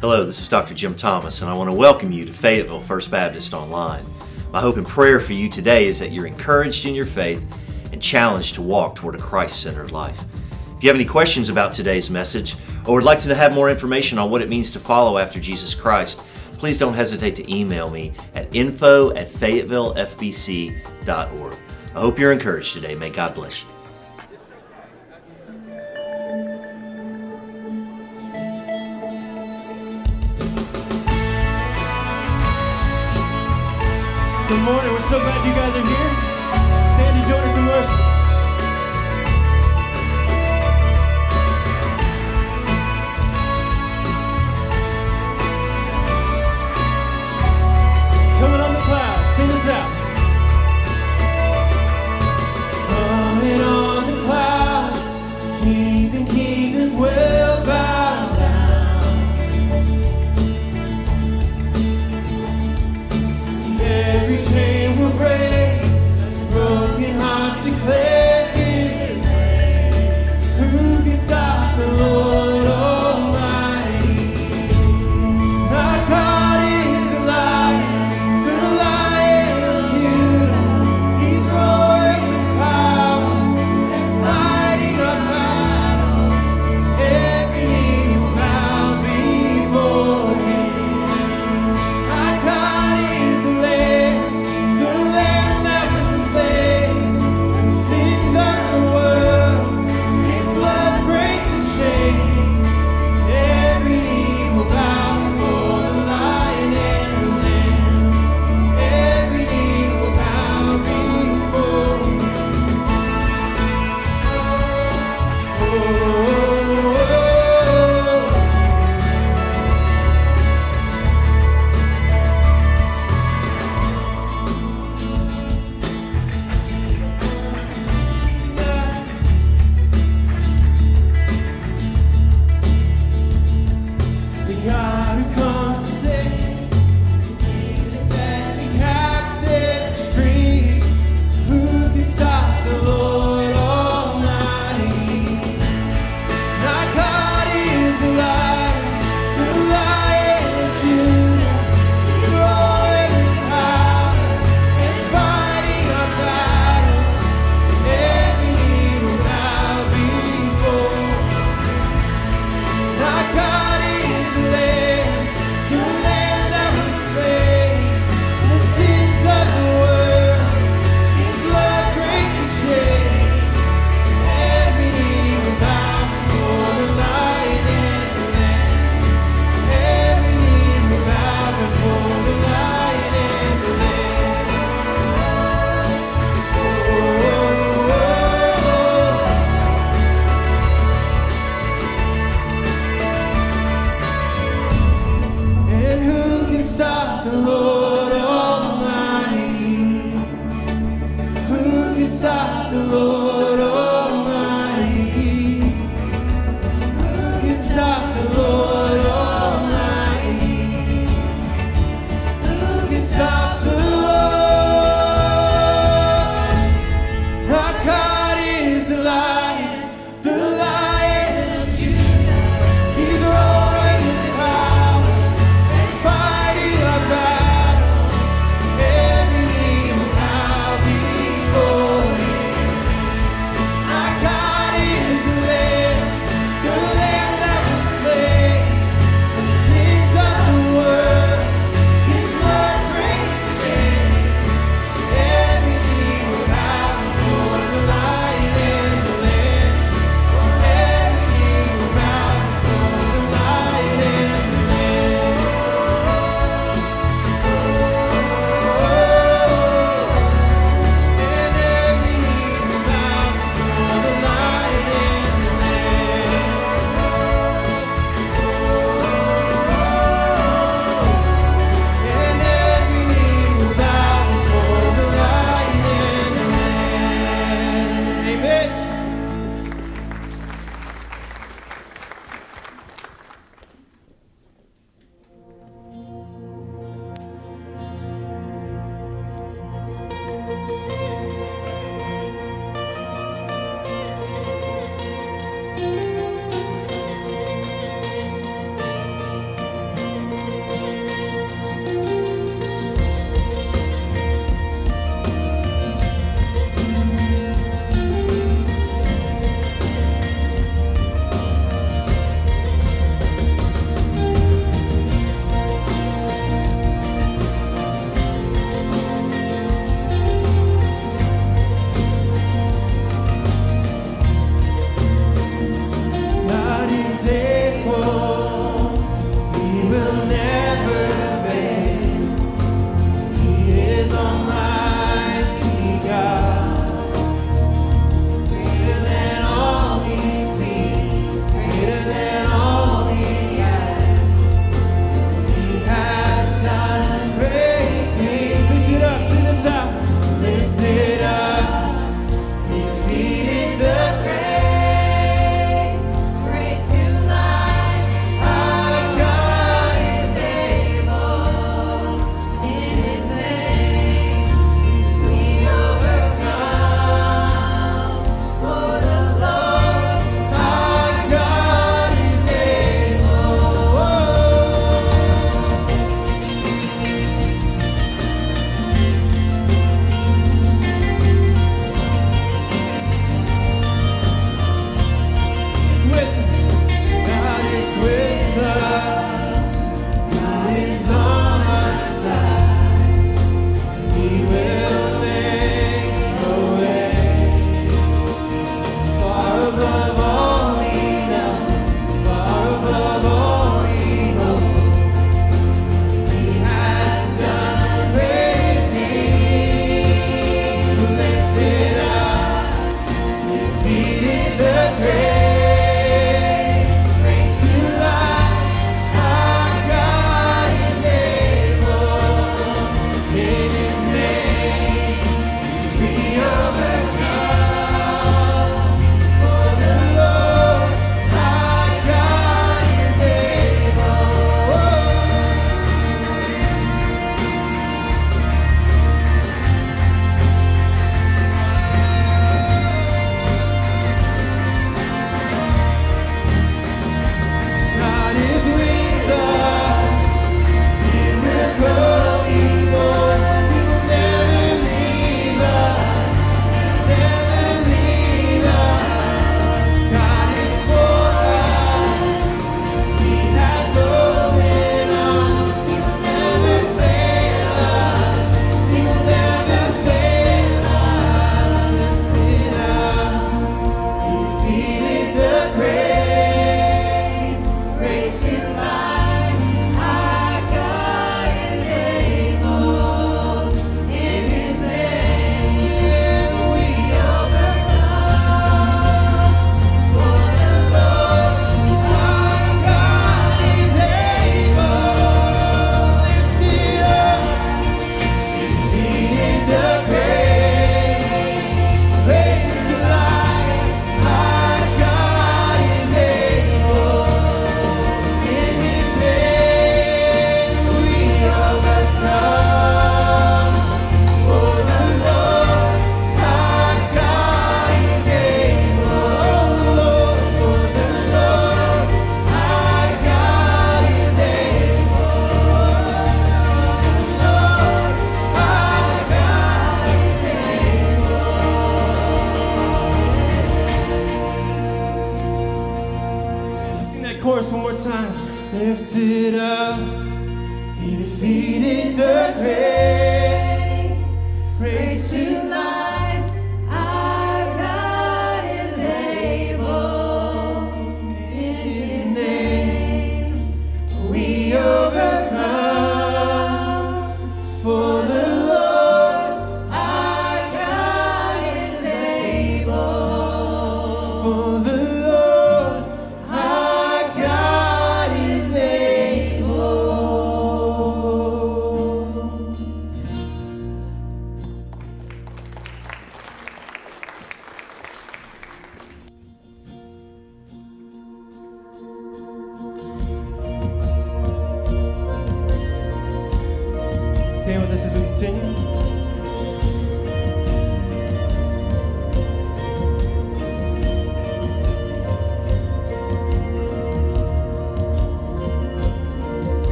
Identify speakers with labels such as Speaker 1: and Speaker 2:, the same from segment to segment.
Speaker 1: Hello, this is Dr. Jim Thomas, and I want to welcome you to Fayetteville First Baptist Online. My hope and prayer for you today is that you're encouraged in your faith and challenged to walk toward a Christ centered life. If you have any questions about today's message or would like to have more information on what it means to follow after Jesus Christ, please don't hesitate to email me at info at fayettevillefbc.org. I hope you're encouraged today. May God bless you.
Speaker 2: morning. We're so glad you guys are here.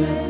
Speaker 2: promise.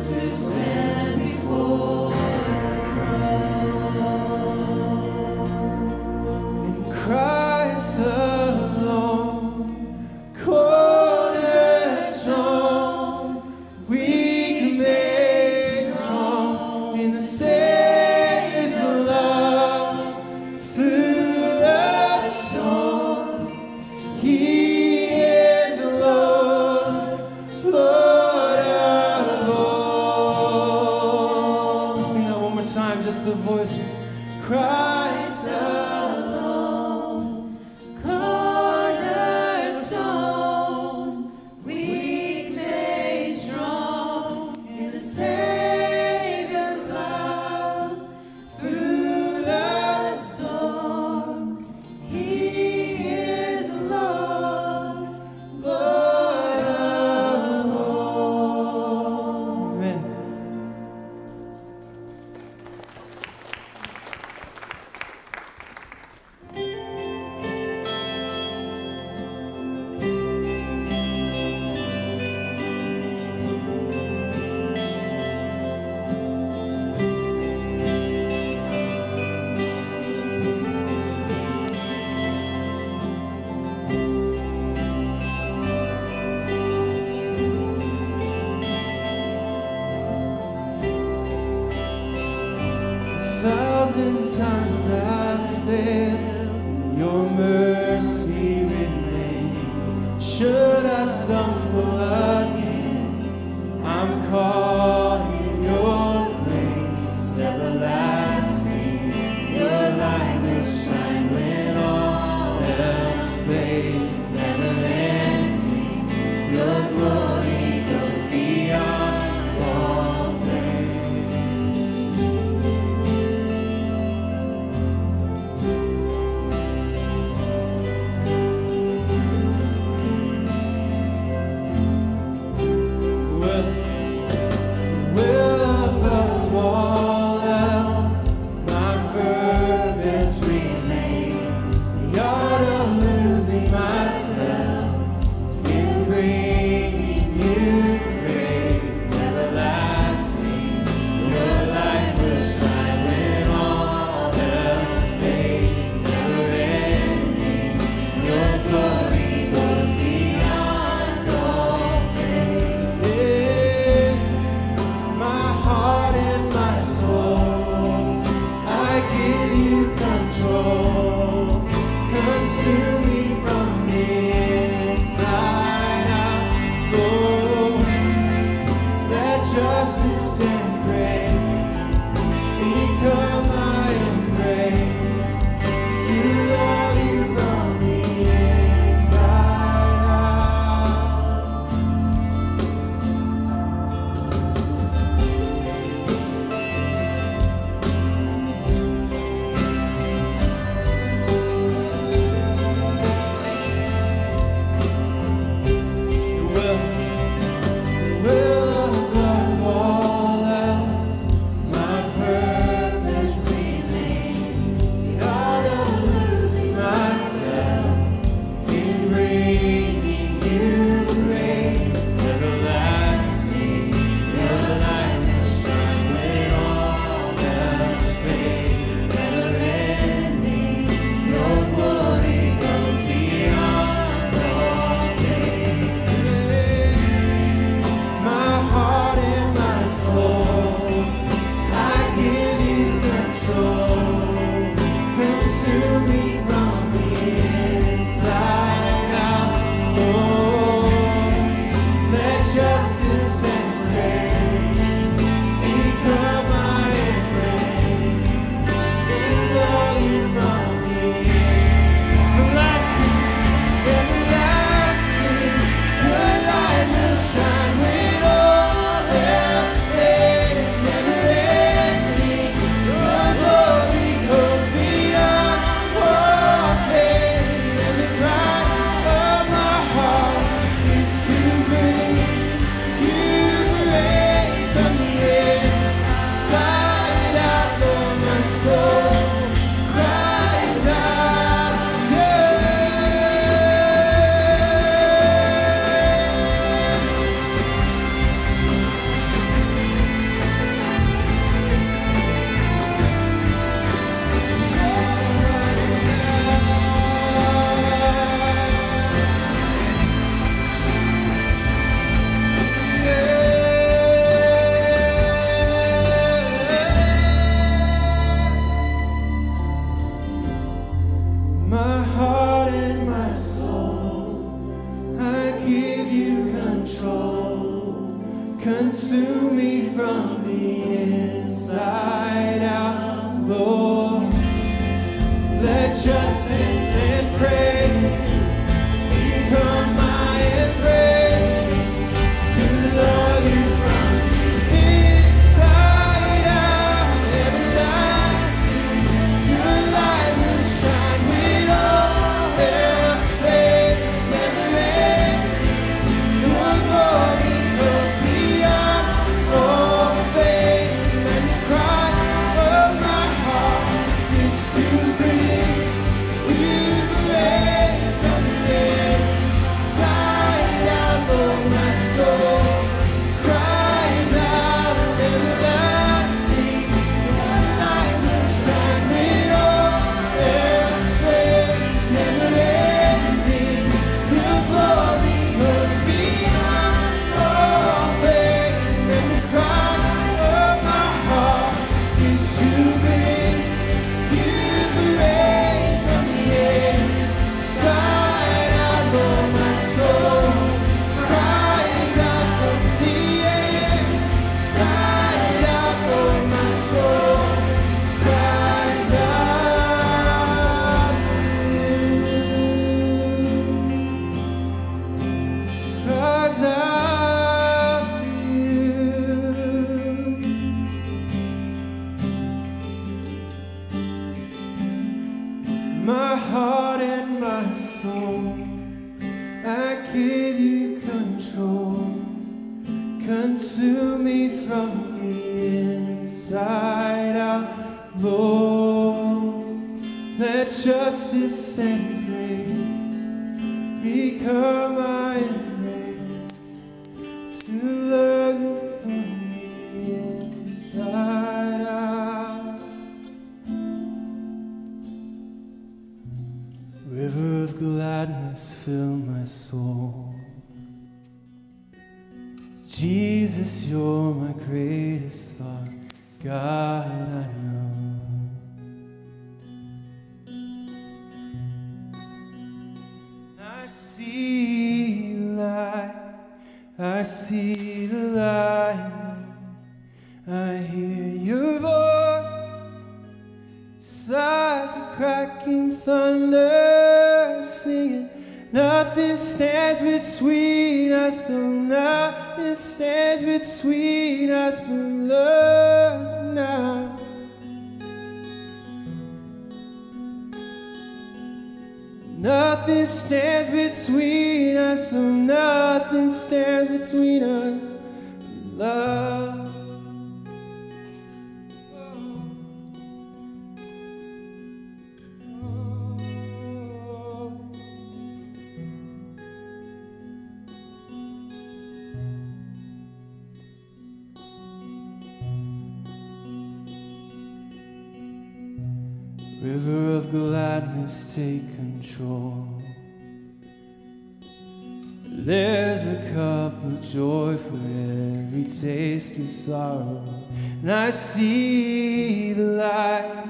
Speaker 2: And I see the light,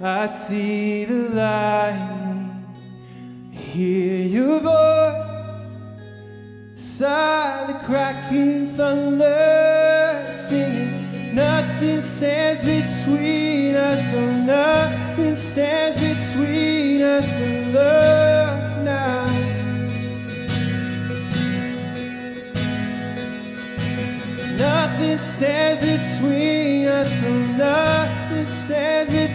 Speaker 2: I see the lightning, hear your voice, silent cracking thunder, singing. Nothing stands between us, oh, nothing stands between stands between us and nothing stands between us.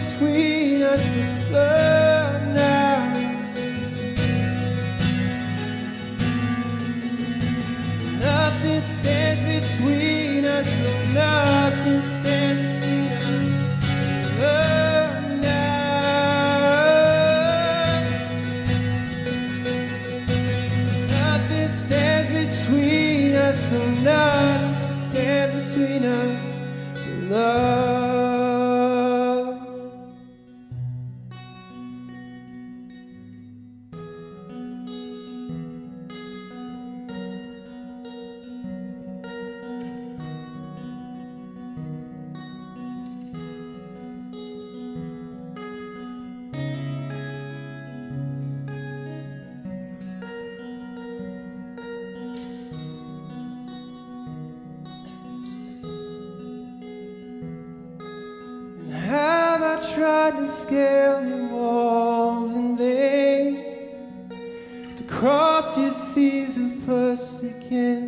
Speaker 2: Push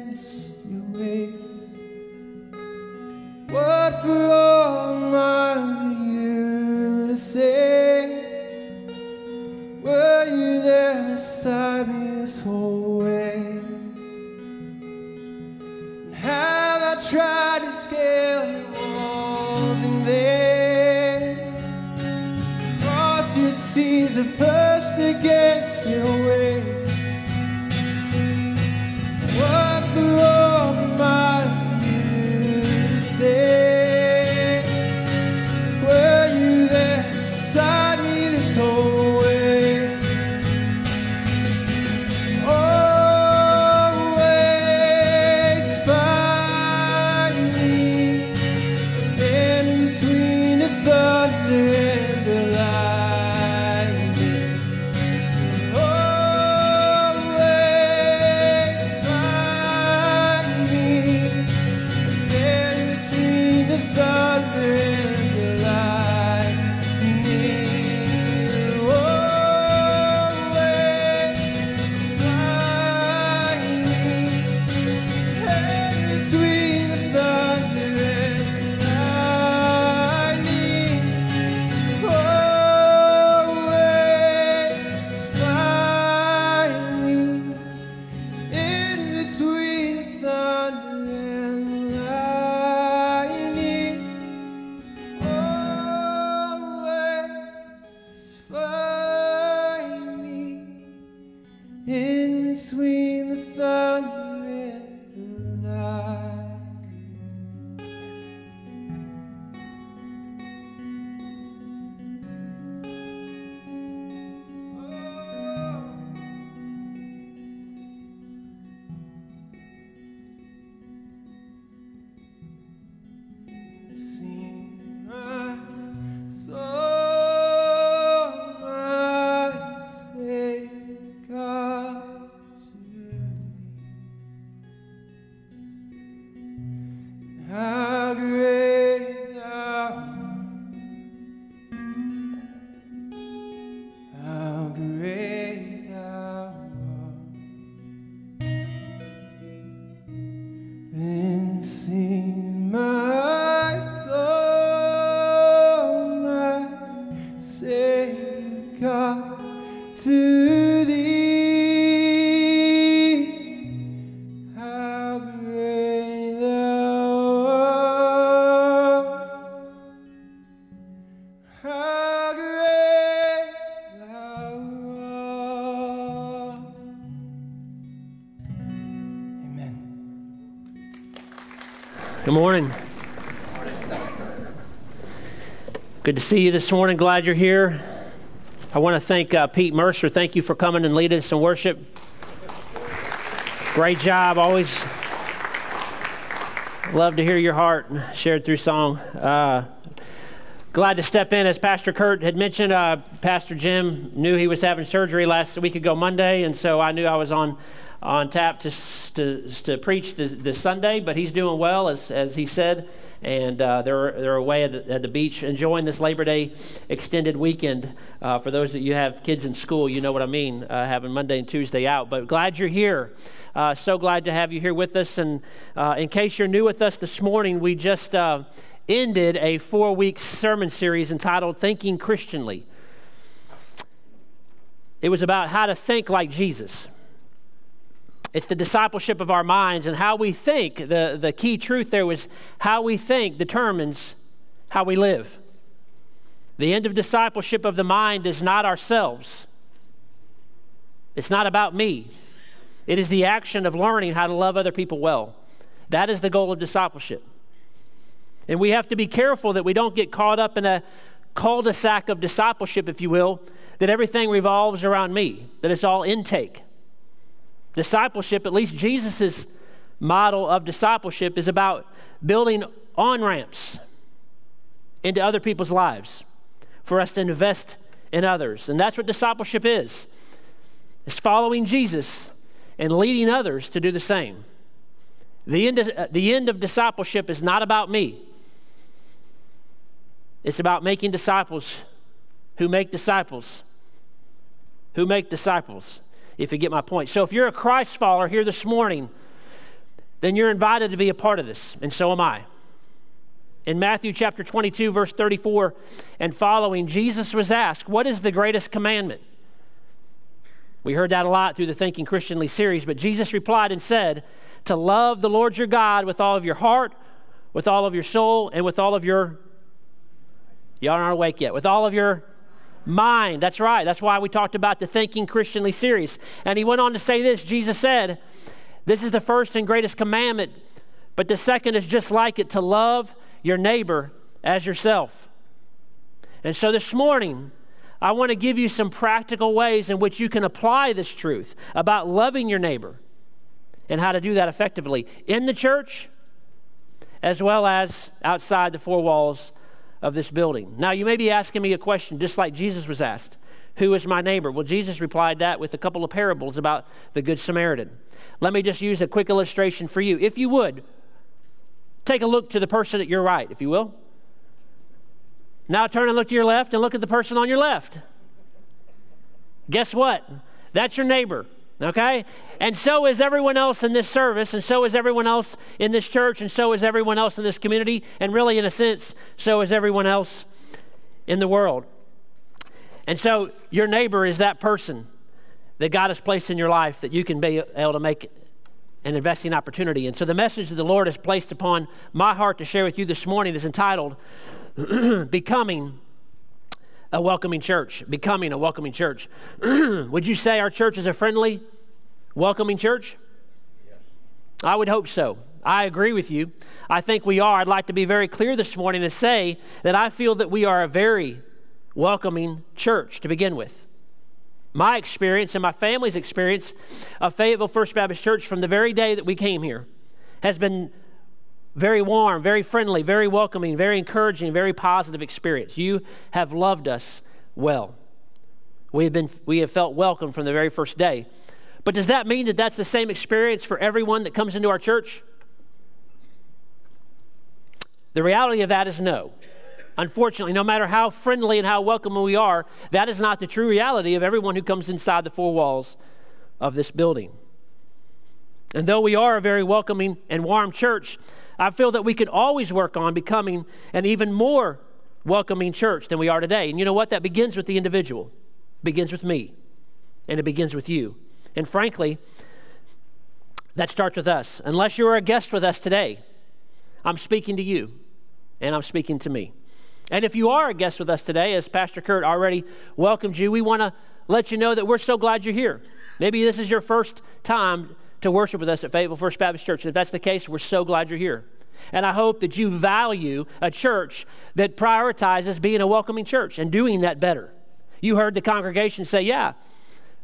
Speaker 2: How great thou art. Amen.
Speaker 3: Good morning. Good to see you this morning. Glad you're here. I want to thank uh, Pete Mercer. Thank you for coming and leading us in worship. Great job. Always love to hear your heart shared through song. Uh, glad to step in. As Pastor Kurt had mentioned, uh, Pastor Jim knew he was having surgery last week ago, Monday, and so I knew I was on on tap to, to, to preach this, this Sunday, but he's doing well, as, as he said, and uh, they're, they're away at the, at the beach enjoying this Labor Day extended weekend. Uh, for those that you have kids in school, you know what I mean, uh, having Monday and Tuesday out. But glad you're here. Uh, so glad to have you here with us. And uh, in case you're new with us this morning, we just ended a four week sermon series entitled Thinking Christianly. It was about how to think like Jesus. It's the discipleship of our minds and how we think. The, the key truth there was how we think determines how we live. The end of discipleship of the mind is not ourselves, it's not about me. It is the action of learning how to love other people well. That is the goal of discipleship. And we have to be careful that we don't get caught up in a cul de sac of discipleship, if you will, that everything revolves around me, that it's all intake. Discipleship, at least Jesus' model of discipleship, is about building on ramps into other people's lives for us to invest in others. And that's what discipleship is. It's following Jesus and leading others to do the same. The end, of, uh, the end of discipleship is not about me. It's about making disciples who make disciples. Who make disciples, if you get my point. So if you're a Christ follower here this morning, then you're invited to be a part of this, and so am I. In Matthew chapter 22, verse 34 and following, Jesus was asked, What is the greatest commandment? We heard that a lot through the Thinking Christianly series, but Jesus replied and said, To love the Lord your God with all of your heart, with all of your soul, and with all of your. Y'all aren't awake yet. With all of your mind. That's right. That's why we talked about the Thinking Christianly series. And he went on to say this Jesus said, This is the first and greatest commandment, but the second is just like it to love your neighbor as yourself. And so this morning, I want to give you some practical ways in which you can apply this truth about loving your neighbor and how to do that effectively in the church as well as outside the four walls of this building. Now, you may be asking me a question just like Jesus was asked Who is my neighbor? Well, Jesus replied that with a couple of parables about the Good Samaritan. Let me just use a quick illustration for you. If you would, Take a look to the person at your right, if you will. Now turn and look to your left and look at the person on your left. Guess what? That's your neighbor, okay? And so is everyone else in this service, and so is everyone else in this church, and so is everyone else in this community, and really, in a sense, so is everyone else in the world. And so your neighbor is that person that God has placed in your life that you can be able to make an investing opportunity. And so the message that the Lord has placed upon my heart to share with you this morning is entitled Becoming a Welcoming Church. Becoming a Welcoming Church. would you say our church is a friendly, welcoming church? I would hope so. I agree with you. I think we are. I'd like to be very clear this morning to say that I feel that we are a very welcoming church to begin with my experience and my family's experience of Fayetteville First Baptist Church from the very day that we came here has been very warm, very friendly, very welcoming, very encouraging, very positive experience. You have loved us well. We have, been, we have felt welcome from the very first day. But does that mean that that's the same experience for everyone that comes into our church? The reality of that is no. Unfortunately, no matter how friendly and how welcoming we are, that is not the true reality of everyone who comes inside the four walls of this building. And though we are a very welcoming and warm church, I feel that we could always work on becoming an even more welcoming church than we are today. And you know what? That begins with the individual, it begins with me, and it begins with you. And frankly, that starts with us. Unless you're a guest with us today, I'm speaking to you, and I'm speaking to me. And if you are a guest with us today, as Pastor Kurt already welcomed you, we want to let you know that we're so glad you're here. Maybe this is your first time to worship with us at Fayetteville First Baptist Church. And if that's the case, we're so glad you're here. And I hope that you value a church that prioritizes being a welcoming church and doing that better. You heard the congregation say, Yeah,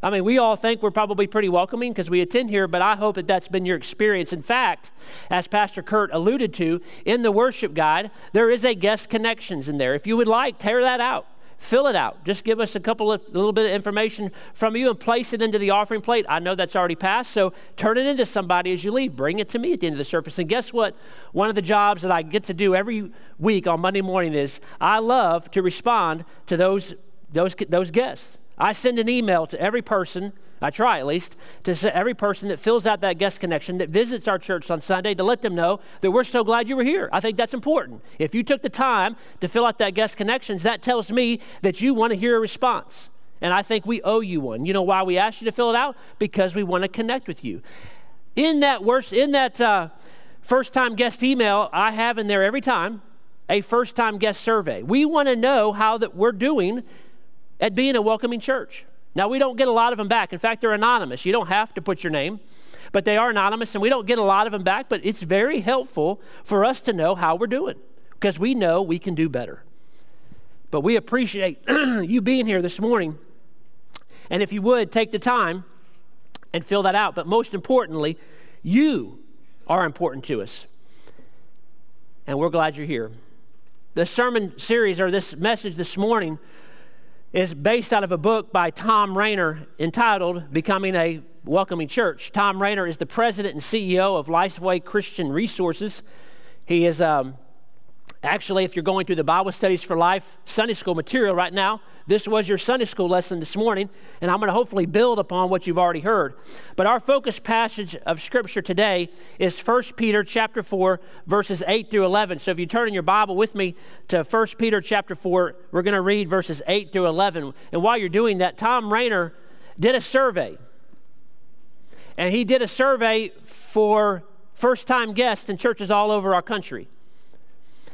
Speaker 3: I mean, we all think we're probably pretty welcoming because we attend here, but I hope that that's been your experience. In fact, as Pastor Kurt alluded to, in the worship guide, there is a guest connections in there. If you would like, tear that out. Fill it out. Just give us a couple of a little bit of information from you and place it into the offering plate. I know that's already passed, so turn it into somebody as you leave. Bring it to me at the end of the service. And guess what? One of the jobs that I get to do every week on Monday morning is I love to respond to those those those guests. I send an email to every person, I try at least, to every person that fills out that guest connection that visits our church on Sunday to let them know that we're so glad you were here. I think that's important. If you took the time to fill out that guest connections, that tells me that you want to hear a response. And I think we owe you one. You know why we asked you to fill it out? Because we want to connect with you. In that worst, in that uh, first time guest email, I have in there every time a first time guest survey. We want to know how that we're doing at being a welcoming church. Now, we don't get a lot of them back. In fact, they're anonymous. You don't have to put your name, but they are anonymous, and we don't get a lot of them back. But it's very helpful for us to know how we're doing because we know we can do better. But we appreciate you being here this morning. And if you would, take the time and fill that out. But most importantly, you are important to us. And we're glad you're here. The sermon series or this message this morning is based out of a book by Tom Rainer entitled Becoming a Welcoming Church. Tom Rainer is the president and CEO of Lifeway Christian Resources. He is um, Actually, if you're going through the Bible Studies for Life Sunday school material right now, this was your Sunday school lesson this morning, and I'm going to hopefully build upon what you've already heard. But our focus passage of Scripture today is 1 Peter chapter 4, verses 8 through 11. So if you turn in your Bible with me to 1 Peter chapter 4, we're going to read verses 8 through 11. And while you're doing that, Tom Rainer did a survey. And he did a survey for first time guests in churches all over our country.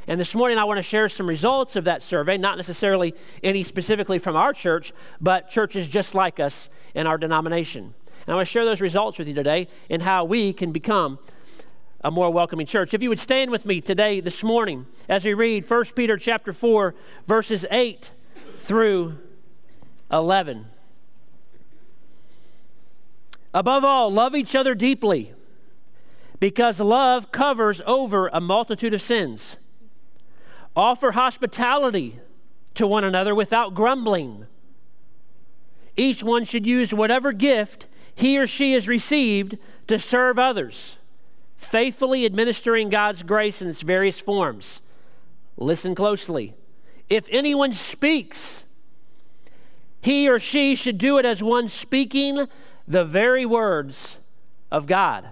Speaker 3: And this morning, I want to share some results of that survey, not necessarily any specifically from our church, but churches just like us in our denomination. And I want to share those results with you today and how we can become a more welcoming church. If you would stand with me today, this morning, as we read 1 Peter chapter 4, verses 8 through 11. Above all, love each other deeply, because love covers over a multitude of sins. Offer hospitality to one another without grumbling. Each one should use whatever gift he or she has received to serve others, faithfully administering God's grace in its various forms. Listen closely. If anyone speaks, he or she should do it as one speaking the very words of God.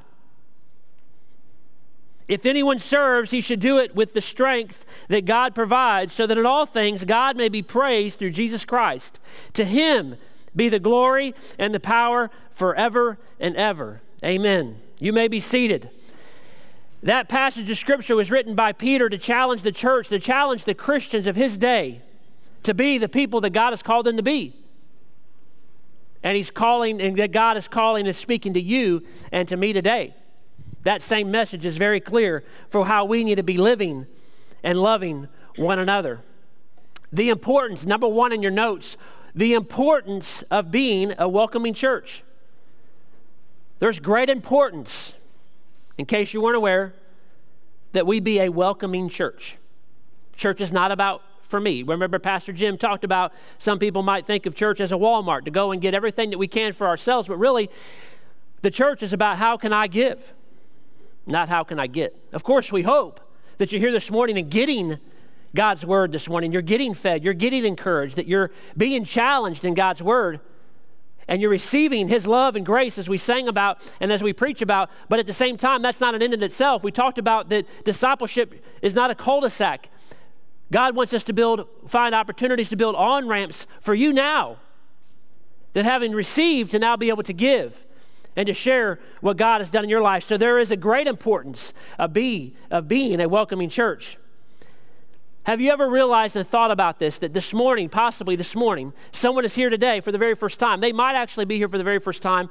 Speaker 3: If anyone serves, he should do it with the strength that God provides, so that in all things God may be praised through Jesus Christ. To him be the glory and the power forever and ever. Amen. You may be seated. That passage of Scripture was written by Peter to challenge the church, to challenge the Christians of his day to be the people that God has called them to be. And he's calling, and that God is calling and speaking to you and to me today. That same message is very clear for how we need to be living and loving one another. The importance, number one in your notes, the importance of being a welcoming church. There's great importance, in case you weren't aware, that we be a welcoming church. Church is not about for me. Remember, Pastor Jim talked about some people might think of church as a Walmart to go and get everything that we can for ourselves, but really, the church is about how can I give? Not how can I get. Of course, we hope that you're here this morning and getting God's word this morning. You're getting fed, you're getting encouraged, that you're being challenged in God's word, and you're receiving His love and grace as we sang about and as we preach about. But at the same time, that's not an end in itself. We talked about that discipleship is not a cul de sac. God wants us to build, find opportunities to build on ramps for you now, that having received to now be able to give and to share what God has done in your life. So there is a great importance of, be, of being a welcoming church. Have you ever realized and thought about this that this morning, possibly this morning, someone is here today for the very first time? They might actually be here for the very first time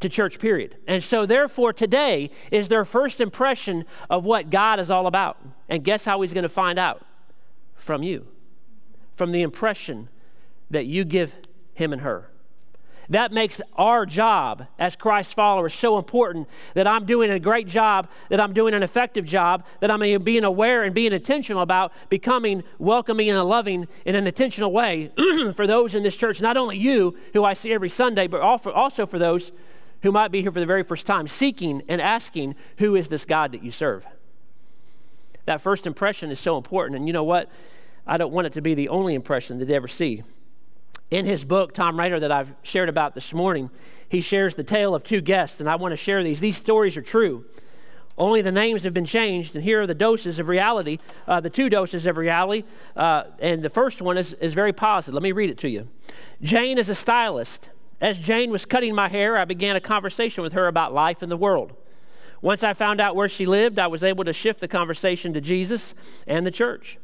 Speaker 3: to church, period. And so, therefore, today is their first impression of what God is all about. And guess how He's going to find out? From you, from the impression that you give Him and her. That makes our job as Christ followers so important that I'm doing a great job, that I'm doing an effective job, that I'm being aware and being intentional about becoming welcoming and loving in an intentional way for those in this church, not only you who I see every Sunday, but also for those who might be here for the very first time, seeking and asking, Who is this God that you serve? That first impression is so important. And you know what? I don't want it to be the only impression that they ever see. In his book, Tom Rainer, that I've shared about this morning, he shares the tale of two guests, and I want to share these. These stories are true. Only the names have been changed, and here are the doses of reality, uh, the two doses of reality. Uh, and the first one is, is very positive. Let me read it to you. Jane is a stylist. As Jane was cutting my hair, I began a conversation with her about life in the world. Once I found out where she lived, I was able to shift the conversation to Jesus and the church.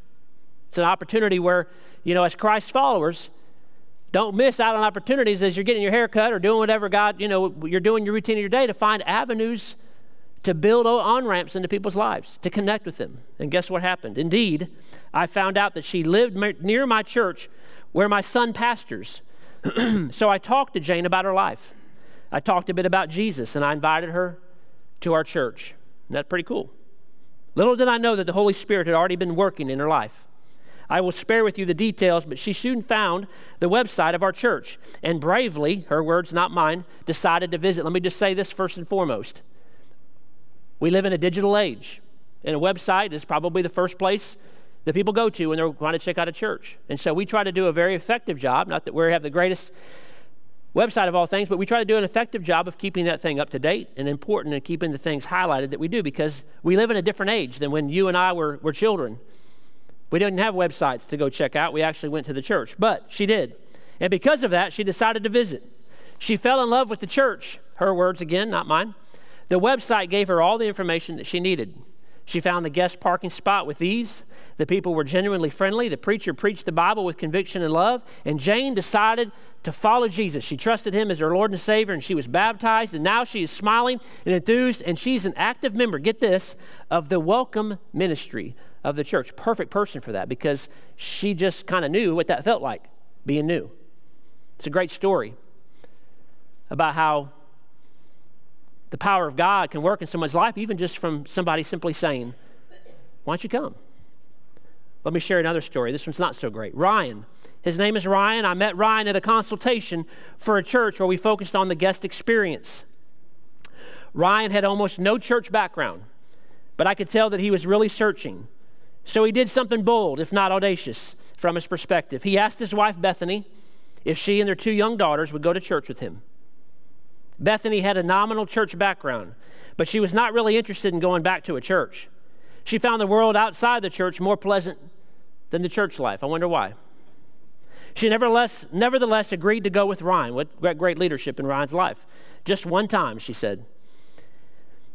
Speaker 3: It's an opportunity where, you know, as Christ followers, don't miss out on opportunities as you're getting your hair cut or doing whatever God, you know, you're doing your routine of your day to find avenues to build on ramps into people's lives, to connect with them. And guess what happened? Indeed, I found out that she lived near my church where my son pastors. so I talked to Jane about her life. I talked a bit about Jesus and I invited her to our church. Isn't that pretty cool? Little did I know that the Holy Spirit had already been working in her life. I will spare with you the details, but she soon found the website of our church and bravely, her words, not mine, decided to visit. Let me just say this first and foremost. We live in a digital age, and a website is probably the first place that people go to when they're trying to check out a church. And so we try to do a very effective job, not that we have the greatest website of all things, but we try to do an effective job of keeping that thing up to date and important and keeping the things highlighted that we do because we live in a different age than when you and I were, were children. We didn't have websites to go check out. We actually went to the church, but she did. And because of that, she decided to visit. She fell in love with the church. Her words again, not mine. The website gave her all the information that she needed. She found the guest parking spot with ease. The people were genuinely friendly. The preacher preached the Bible with conviction and love. And Jane decided to follow Jesus. She trusted him as her Lord and Savior, and she was baptized. And now she is smiling and enthused, and she's an active member, get this, of the welcome ministry of the church. Perfect person for that because she just kind of knew what that felt like being new. It's a great story about how the power of God can work in someone's life, even just from somebody simply saying, Why don't you come? Let me share another story. This one's not so great. Ryan. His name is Ryan. I met Ryan at a consultation for a church where we focused on the guest experience. Ryan had almost no church background, but I could tell that he was really searching. So he did something bold, if not audacious, from his perspective. He asked his wife, Bethany, if she and their two young daughters would go to church with him. Bethany had a nominal church background, but she was not really interested in going back to a church. She found the world outside the church more pleasant than the church life. I wonder why. She nevertheless, nevertheless agreed to go with Ryan. What great leadership in Ryan's life. Just one time, she said.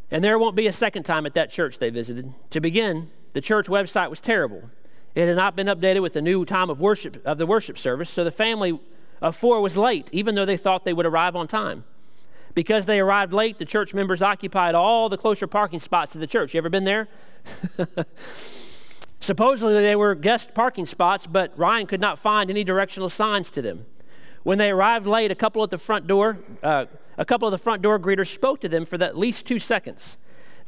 Speaker 3: And there won't be a second time at that church they visited. To begin, the church website was terrible. It had not been updated with the new time of worship of the worship service, so the family of four was late, even though they thought they would arrive on time. Because they arrived late, the church members occupied all the closer parking spots to the church. You ever been there? Supposedly they were guest parking spots, but Ryan could not find any directional signs to them. When they arrived late, a couple at the front door, uh, a couple of the front door greeters spoke to them for at least two seconds.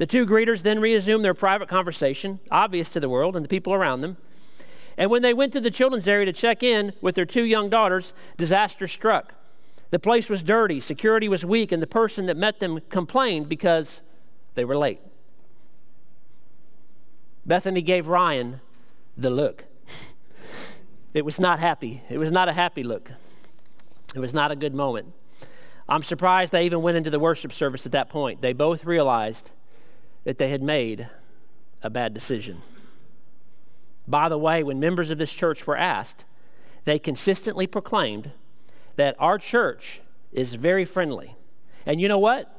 Speaker 3: The two greeters then resumed their private conversation, obvious to the world and the people around them. And when they went to the children's area to check in with their two young daughters, disaster struck. The place was dirty, security was weak, and the person that met them complained because they were late. Bethany gave Ryan the look. it was not happy. It was not a happy look. It was not a good moment. I'm surprised they even went into the worship service at that point. They both realized that they had made a bad decision. By the way, when members of this church were asked, they consistently proclaimed that our church is very friendly. And you know what?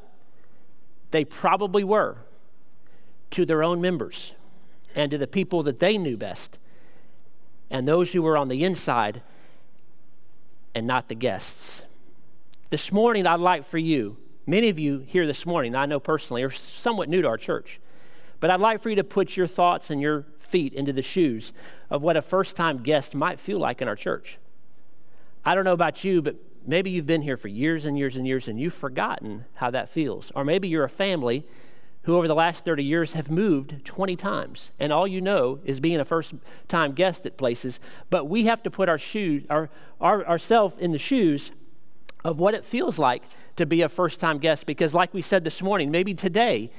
Speaker 3: They probably were to their own members and to the people that they knew best, and those who were on the inside and not the guests. This morning, I'd like for you, many of you here this morning, I know personally, are somewhat new to our church, but I'd like for you to put your thoughts and your feet into the shoes of what a first time guest might feel like in our church. I don't know about you, but maybe you've been here for years and years and years and you've forgotten how that feels. Or maybe you're a family who over the last 30 years have moved 20 times and all you know is being a first time guest at places but we have to put our shoes our, our ourselves in the shoes of what it feels like to be a first time guest because like we said this morning maybe today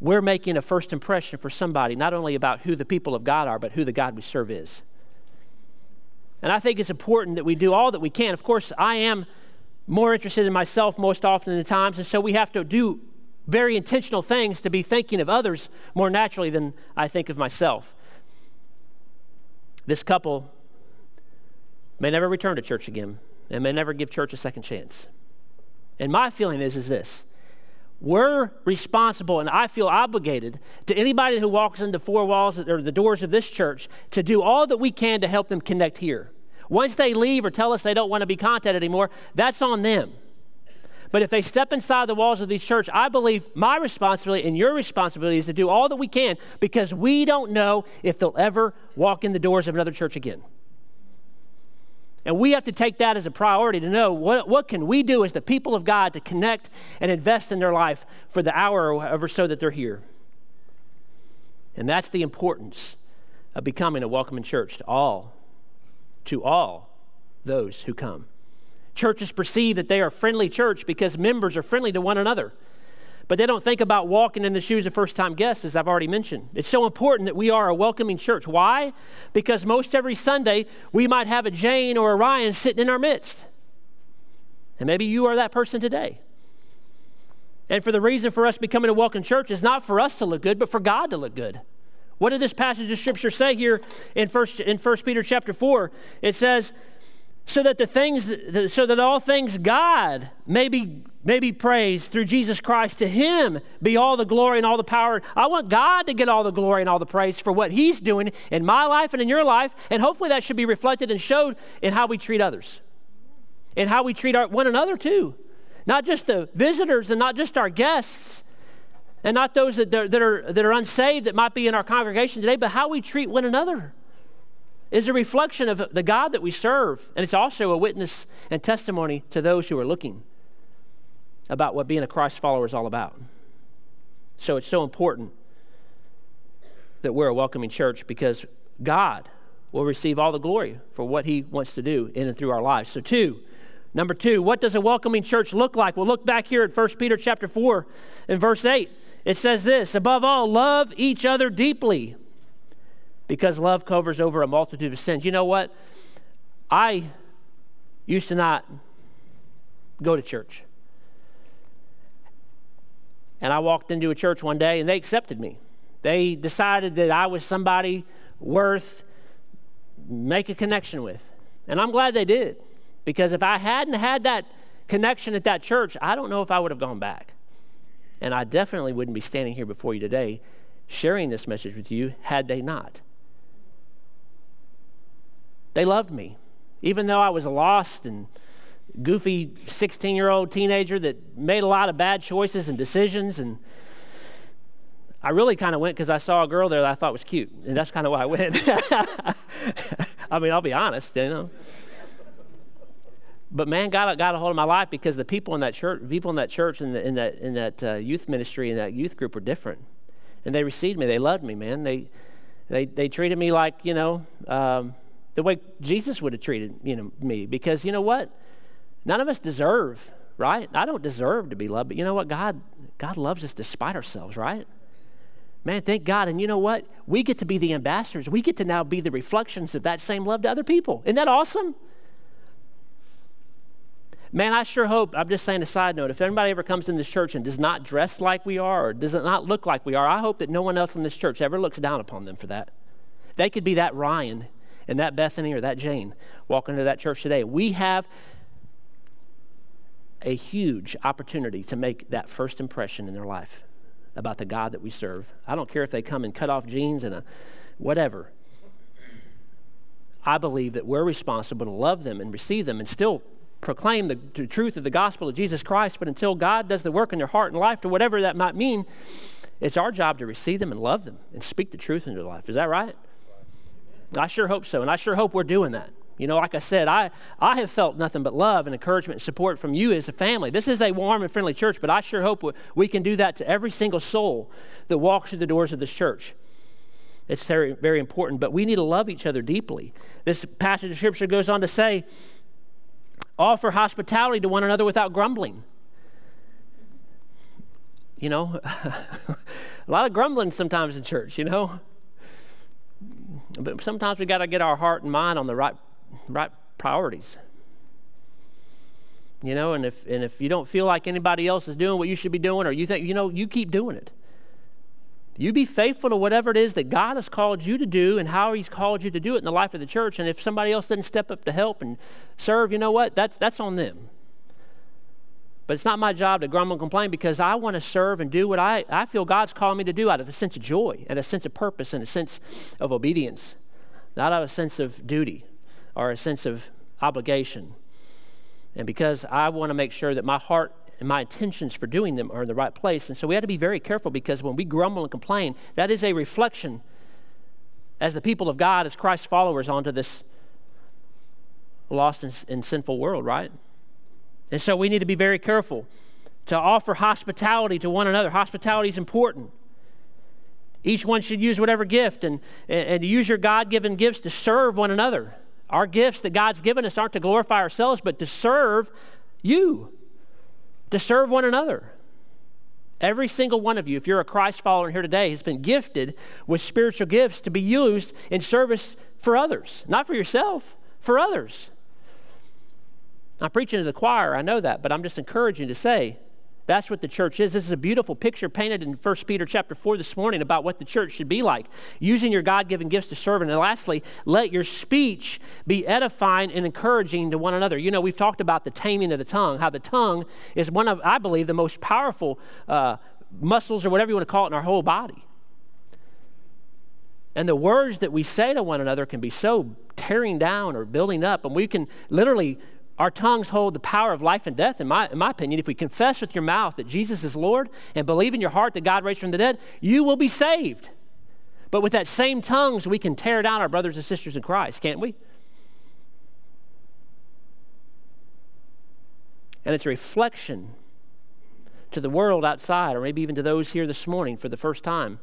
Speaker 3: we're making a first impression for somebody not only about who the people of god are but who the god we serve is. And i think it's important that we do all that we can. Of course i am more interested in myself most often in times and so we have to do very intentional things to be thinking of others more naturally than I think of myself. This couple may never return to church again and may never give church a second chance. And my feeling is, is this we're responsible and I feel obligated to anybody who walks into four walls or the doors of this church to do all that we can to help them connect here. Once they leave or tell us they don't want to be contacted anymore, that's on them. But if they step inside the walls of these church, I believe my responsibility and your responsibility is to do all that we can because we don't know if they'll ever walk in the doors of another church again. And we have to take that as a priority to know what, what can we do as the people of God to connect and invest in their life for the hour or however so that they're here. And that's the importance of becoming a welcoming church to all, to all those who come. Churches perceive that they are a friendly church because members are friendly to one another. But they don't think about walking in the shoes of first time guests, as I've already mentioned. It's so important that we are a welcoming church. Why? Because most every Sunday, we might have a Jane or a Ryan sitting in our midst. And maybe you are that person today. And for the reason for us becoming a welcome church is not for us to look good, but for God to look good. What did this passage of scripture say here in first in 1 Peter chapter 4? It says, so that the things so that all things God may be, may be praised through Jesus Christ. To him be all the glory and all the power. I want God to get all the glory and all the praise for what he's doing in my life and in your life. And hopefully that should be reflected and showed in how we treat others. And how we treat our, one another too. Not just the visitors and not just our guests, and not those that, that, are, that are unsaved that might be in our congregation today, but how we treat one another is a reflection of the God that we serve. And it's also a witness and testimony to those who are looking about what being a Christ follower is all about. So it's so important that we're a welcoming church because God will receive all the glory for what he wants to do in and through our lives. So, two, number two, what does a welcoming church look like? We'll look back here at 1 Peter chapter 4 and verse 8. It says this Above all, love each other deeply because love covers over a multitude of sins. You know what? I used to not go to church. And I walked into a church one day and they accepted me. They decided that I was somebody worth make a connection with. And I'm glad they did. Because if I hadn't had that connection at that church, I don't know if I would have gone back. And I definitely wouldn't be standing here before you today sharing this message with you had they not. They loved me. Even though I was a lost and goofy 16 year old teenager that made a lot of bad choices and decisions. And I really kind of went because I saw a girl there that I thought was cute. And that's kind of why I went. I mean, I'll be honest, you know. But man, got, got a hold of my life because the people in that church, people in that church, in, the, in that, in that uh, youth ministry, in that youth group were different. And they received me. They loved me, man. They, they, they treated me like, you know, um, the way Jesus would have treated you know, me. Because you know what? None of us deserve, right? I don't deserve to be loved, but you know what? God, God loves us despite ourselves, right? Man, thank God. And you know what? We get to be the ambassadors. We get to now be the reflections of that same love to other people. Isn't that awesome? Man, I sure hope, I'm just saying a side note, if anybody ever comes in this church and does not dress like we are or does not look like we are, I hope that no one else in this church ever looks down upon them for that. They could be that Ryan and that Bethany or that Jane walking into that church today. We have a huge opportunity to make that first impression in their life about the God that we serve. I don't care if they come in cut off jeans and a whatever. I believe that we're responsible to love them and receive them and still proclaim the, the, truth of the gospel of Jesus Christ. But until God does the work in their heart and life, to whatever that might mean, it's our job to receive them and love them and speak the truth into their life. Is that right? I sure hope so. And I sure hope we're doing that. You know, like I said, I, I have felt nothing but love and encouragement and support from you as a family. This is a warm and friendly church, but I sure hope we can do that to every single soul that walks through the doors of this church. It's very, very important, but we need to love each other deeply. This passage of Scripture goes on to say, offer hospitality to one another without grumbling. You know, a lot of grumbling sometimes in church, you know. But sometimes we got to get our heart and mind on the right, right priorities. You know, and if, and if you don't feel like anybody else is doing what you should be doing, or you think, you know, you keep doing it. You be faithful to whatever it is that God has called you to do and how He's called you to do it in the life of the church. And if somebody else doesn't step up to help and serve, you know what? That's, that's on them. But it's not my job to grumble and complain because I want to serve and do what I, I feel God's calling me to do out of a sense of joy and a sense of purpose and a sense of obedience, not out of a sense of duty or a sense of obligation. And because I want to make sure that my heart and my intentions for doing them are in the right place. And so we have to be very careful because when we grumble and complain, that is a reflection as the people of God, as Christ's followers, onto this lost and, and sinful world, right? And so we need to be very careful to offer hospitality to one another. Hospitality is important. Each one should use whatever gift and, and use your God given gifts to serve one another. Our gifts that God's given us aren't to glorify ourselves, but to serve you, to serve one another. Every single one of you, if you're a Christ follower here today, has been gifted with spiritual gifts to be used in service for others, not for yourself, for others. I'm preaching to the choir, I know that, but I'm just encouraging to say that's what the church is. This is a beautiful picture painted in 1 Peter chapter 4 this morning about what the church should be like. Using your God given gifts to serve. And lastly, let your speech be edifying and encouraging to one another. You know, we've talked about the taming of the tongue, how the tongue is one of, I believe, the most powerful uh, muscles or whatever you want to call it in our whole body. And the words that we say to one another can be so tearing down or building up, and we can literally our tongues hold the power of life and death, in my, in my opinion. If we confess with your mouth that Jesus is Lord and believe in your heart that God raised from the dead, you will be saved. But with that same tongues, we can tear down our brothers and sisters in Christ, can't we? And it's a reflection to the world outside, or maybe even to those here this morning for the first time.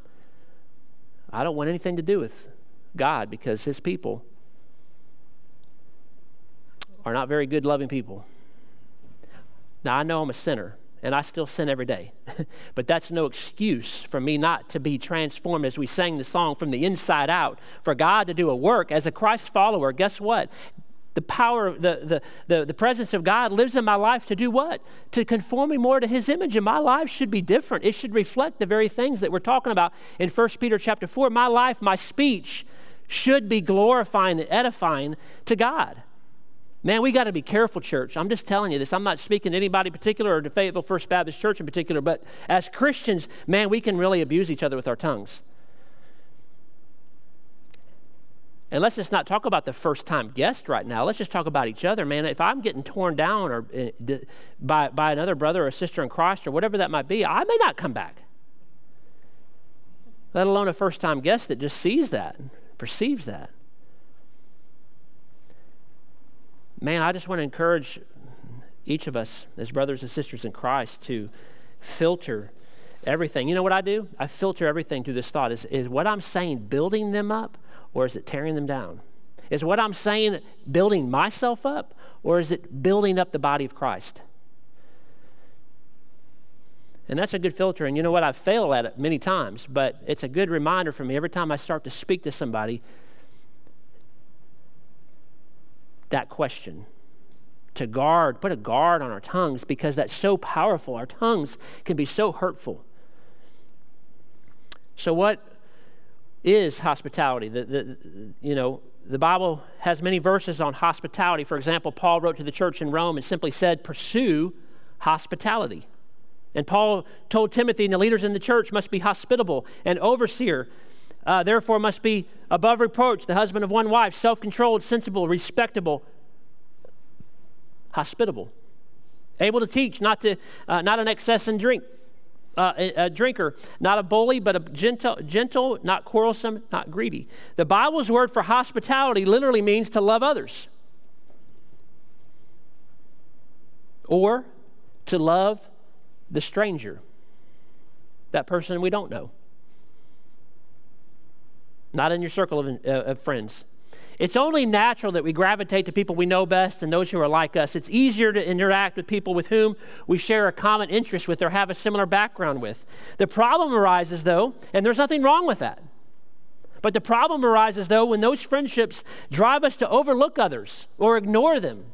Speaker 3: I don't want anything to do with God because his people are not very good, loving people. Now, I know I'm a sinner, and I still sin every day. but that's no excuse for me not to be transformed as we sang the song from the inside out. For God to do a work as a Christ follower, guess what? The power, the, the, the, the presence of God lives in my life to do what? To conform me more to his image. And my life should be different. It should reflect the very things that we're talking about in 1 Peter chapter 4. My life, my speech should be glorifying and edifying to God. Man, we got to be careful, church. I'm just telling you this. I'm not speaking to anybody particular or to Fayetteville First Baptist Church in particular, but as Christians, man, we can really abuse each other with our tongues. And let's just not talk about the first time guest right now. Let's just talk about each other, man. If I'm getting torn down or uh, by, by another brother or sister in Christ or whatever that might be, I may not come back. Let alone a first time guest that just sees that, perceives that. Man, I just want to encourage each of us as brothers and sisters in Christ to filter everything. You know what I do? I filter everything through this thought. Is, is what I'm saying building them up or is it tearing them down? Is what I'm saying building myself up or is it building up the body of Christ? And that's a good filter. And you know what? I fail at it many times, but it's a good reminder for me every time I start to speak to somebody that question to guard, put a guard on our tongues because that's so powerful. Our tongues can be so hurtful. So, what is hospitality? The, the, you know, the Bible has many verses on hospitality. For example, Paul wrote to the church in Rome and simply said, Pursue hospitality. And Paul told Timothy and the leaders in the church must be hospitable and overseer uh, therefore must be above reproach, the husband of one wife, self controlled, sensible, respectable, hospitable, able to teach, not, to, uh, not an excess in drink. Uh, a, a, drinker, not a bully, but a gentle, gentle, not quarrelsome, not greedy. The Bible's word for hospitality literally means to love others or to love the stranger, that person we don't know not in your circle of, uh, of friends. It's only natural that we gravitate to people we know best and those who are like us. It's easier to interact with people with whom we share a common interest with or have a similar background with. The problem arises, though, and there's nothing wrong with that. But the problem arises, though, when those friendships drive us to overlook others or ignore them,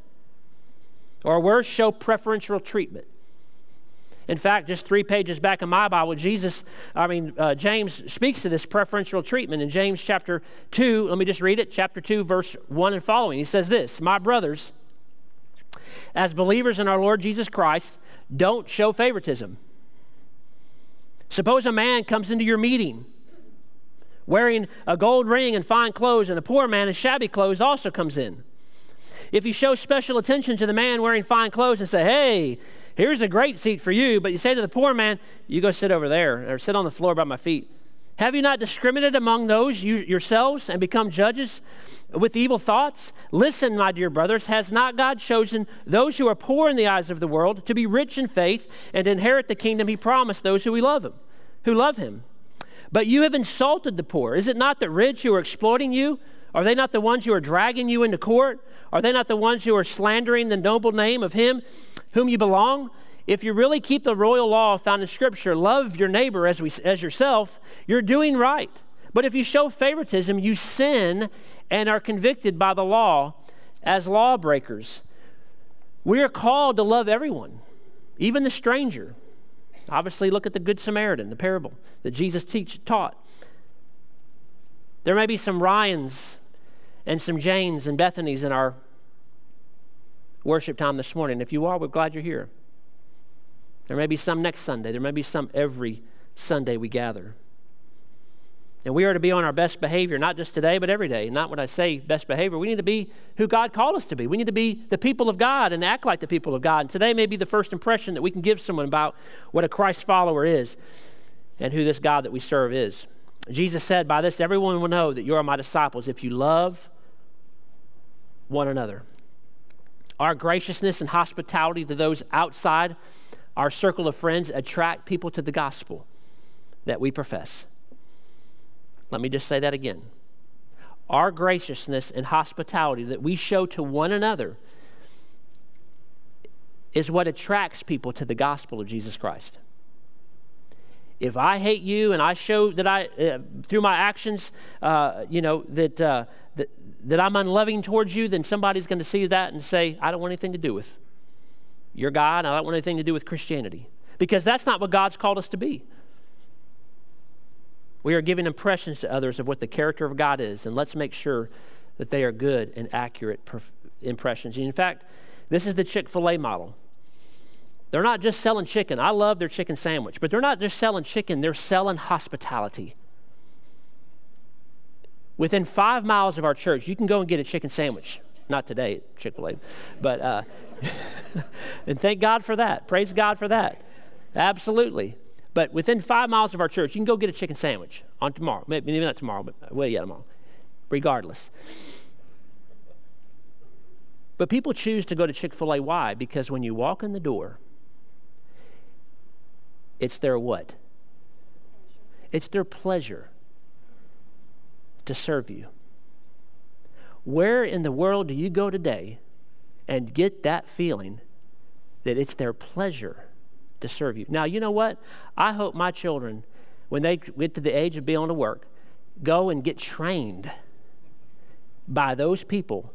Speaker 3: or worse, show preferential treatment. In fact, just three pages back in my Bible, Jesus, I mean, uh, James speaks to this preferential treatment in James chapter 2. Let me just read it, chapter 2, verse 1 and following. He says this My brothers, as believers in our Lord Jesus Christ, don't show favoritism. Suppose a man comes into your meeting wearing a gold ring and fine clothes, and a poor man in shabby clothes also comes in. If you show special attention to the man wearing fine clothes and say, Hey, Here's a great seat for you, but you say to the poor man, You go sit over there or sit on the floor by my feet. Have you not discriminated among those you, yourselves and become judges with evil thoughts? Listen, my dear brothers, has not God chosen those who are poor in the eyes of the world to be rich in faith and inherit the kingdom he promised those who love him, who love him? But you have insulted the poor. Is it not the rich who are exploiting you? Are they not the ones who are dragging you into court? Are they not the ones who are slandering the noble name of him whom you belong? if you really keep the royal law found in Scripture, love your neighbor as, we, as yourself, you're doing right. But if you show favoritism, you sin and are convicted by the law as lawbreakers. We are called to love everyone, even the stranger. Obviously, look at the Good Samaritan, the parable that Jesus teach, taught. There may be some Ryans and some Janes and Bethanies in our worship time this morning. If you are, we're glad you're here. There may be some next Sunday. There may be some every Sunday we gather. And we are to be on our best behavior, not just today, but every day. Not when I say best behavior, we need to be who God called us to be. We need to be the people of God and act like the people of God. And today may be the first impression that we can give someone about what a Christ follower is and who this God that we serve is. Jesus said, By this everyone will know that you are my disciples if you love one another. Our graciousness and hospitality to those outside our circle of friends attract people to the gospel that we profess. Let me just say that again. Our graciousness and hospitality that we show to one another is what attracts people to the gospel of Jesus Christ. If I hate you and I show that I, uh, through my actions, uh, you know, that, uh, that, that I'm unloving towards you, then somebody's going to see that and say, I don't want anything to do with your God. I don't want anything to do with Christianity. Because that's not what God's called us to be. We are giving impressions to others of what the character of God is, and let's make sure that they are good and accurate impressions. And in fact, this is the Chick fil A model. They're not just selling chicken. I love their chicken sandwich, but they're not just selling chicken, they're selling hospitality. Within five miles of our church, you can go and get a chicken sandwich. Not today, Chick fil A, but, uh, and thank God for that. Praise God for that. Absolutely. But within five miles of our church, you can go get a chicken sandwich on tomorrow. Maybe, maybe not tomorrow, but well, yeah, tomorrow. Regardless. But people choose to go to Chick fil A. Why? Because when you walk in the door, it's their what? It's their pleasure to serve you. Where in the world do you go today and get that feeling that it's their pleasure to serve you. Now, you know what? I hope my children, when they get to the age of being able to work, go and get trained by those people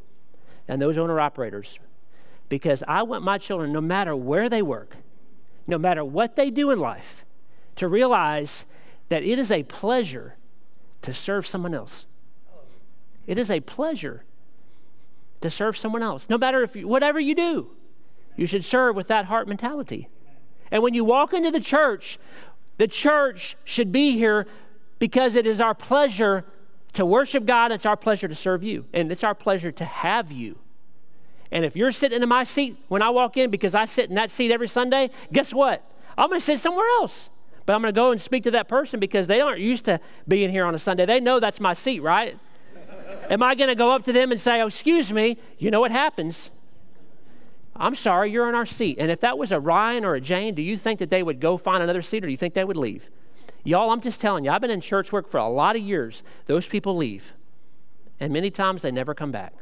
Speaker 3: and those owner operators because I want my children, no matter where they work, no matter what they do in life, to realize that it is a pleasure to serve someone else. It is a pleasure to serve someone else. No matter if you, whatever you do, you should serve with that heart mentality. And when you walk into the church, the church should be here because it is our pleasure to worship God, it's our pleasure to serve you, and it's our pleasure to have you. And if you're sitting in my seat when I walk in, because I sit in that seat every Sunday, guess what? I'm going to sit somewhere else. But I'm going to go and speak to that person because they aren't used to being here on a Sunday. They know that's my seat, right? Am I going to go up to them and say, oh, excuse me, you know what happens? I'm sorry, you're in our seat. And if that was a Ryan or a Jane, do you think that they would go find another seat or do you think they would leave? Y'all, I'm just telling you, I've been in church work for a lot of years. Those people leave. And many times they never come back.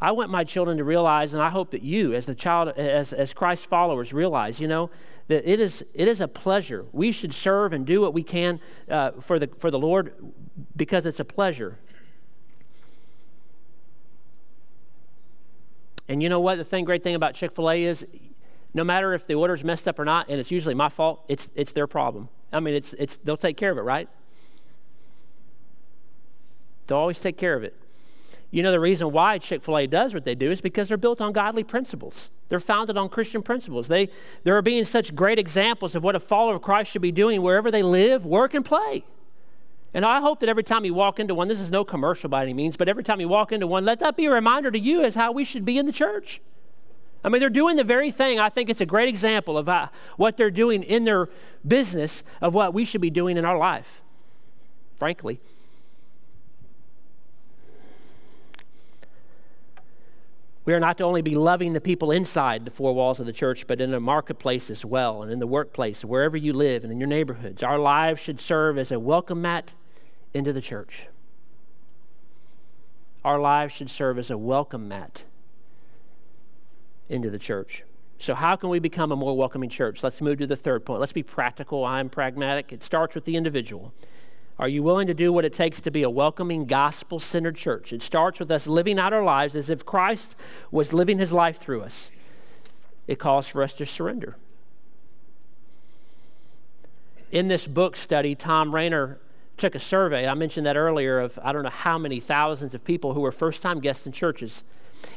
Speaker 3: I want my children to realize, and I hope that you, as the child, as, as Christ followers, realize, you know, that it is, it is a pleasure. We should serve and do what we can uh, for, the, for the Lord because it's a pleasure. And you know what? The thing, great thing about Chick fil A is no matter if the order's messed up or not, and it's usually my fault, it's, it's their problem. I mean, it's, it's, they'll take care of it, right? They'll always take care of it. You know, the reason why Chick fil A does what they do is because they're built on godly principles. They're founded on Christian principles. They, they're being such great examples of what a follower of Christ should be doing wherever they live, work, and play. And I hope that every time you walk into one, this is no commercial by any means, but every time you walk into one, let that be a reminder to you as how we should be in the church. I mean, they're doing the very thing. I think it's a great example of how, what they're doing in their business of what we should be doing in our life, frankly. We are not to only be loving the people inside the four walls of the church, but in the marketplace as well, and in the workplace, wherever you live, and in your neighborhoods. Our lives should serve as a welcome mat into the church. Our lives should serve as a welcome mat into the church. So, how can we become a more welcoming church? Let's move to the third point. Let's be practical. I'm pragmatic. It starts with the individual. Are you willing to do what it takes to be a welcoming, gospel centered church? It starts with us living out our lives as if Christ was living his life through us. It calls for us to surrender. In this book study, Tom Rainer took a survey. I mentioned that earlier of I don't know how many thousands of people who were first time guests in churches.